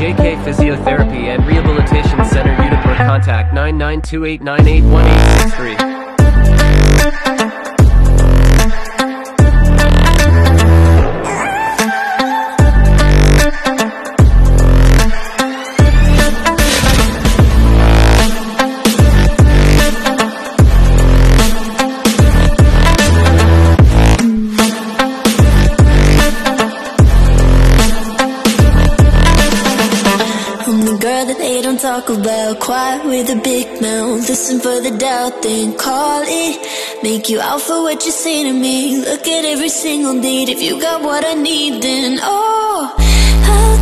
JK Physiotherapy and Rehabilitation Center Uniport contact 9928981863. I'm the girl that they don't talk about. Quiet with a big mouth. Listen for the doubt, then call it. Make you out for what you say to me. Look at every single date If you got what I need, then oh I'll